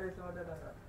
Aleyhisselam'a derler.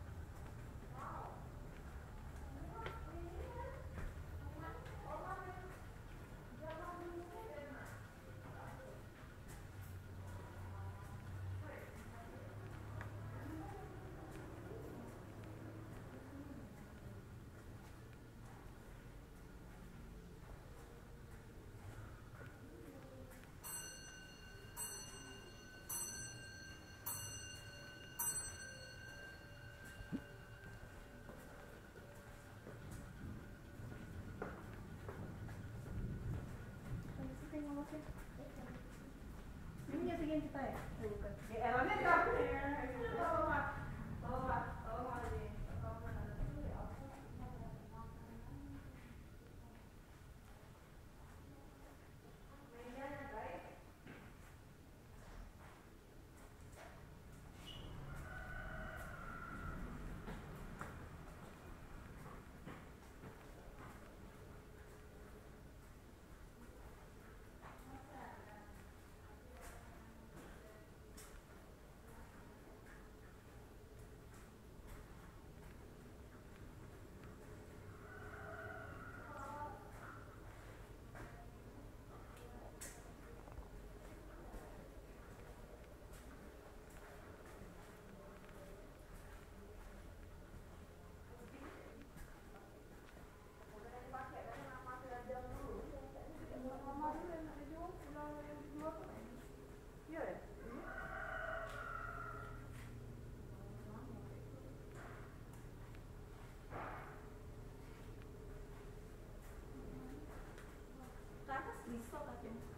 你知道那边